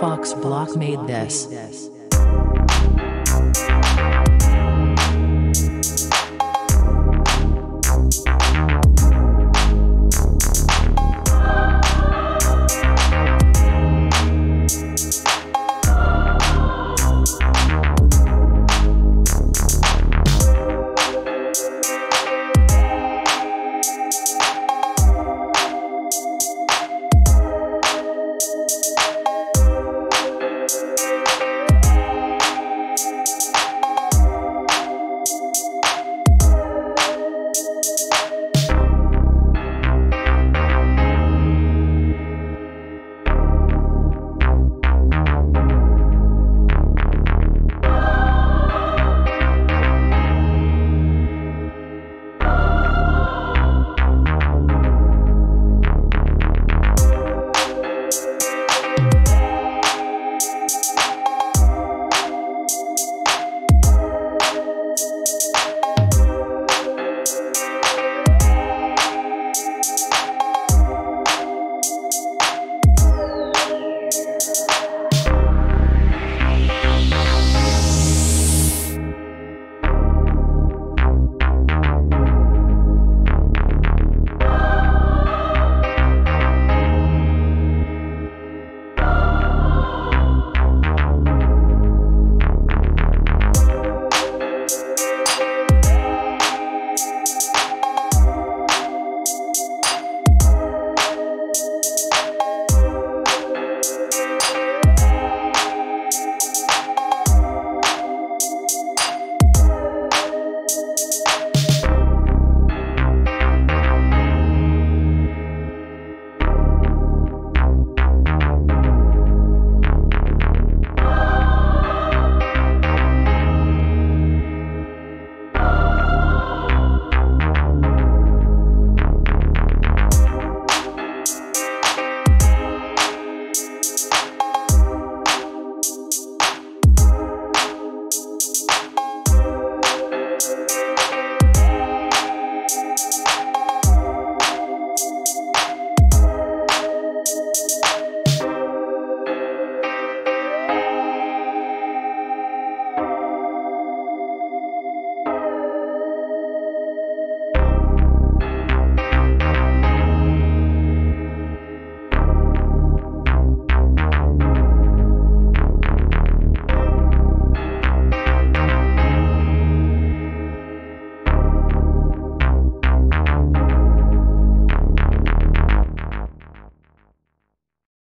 Fox Block made this.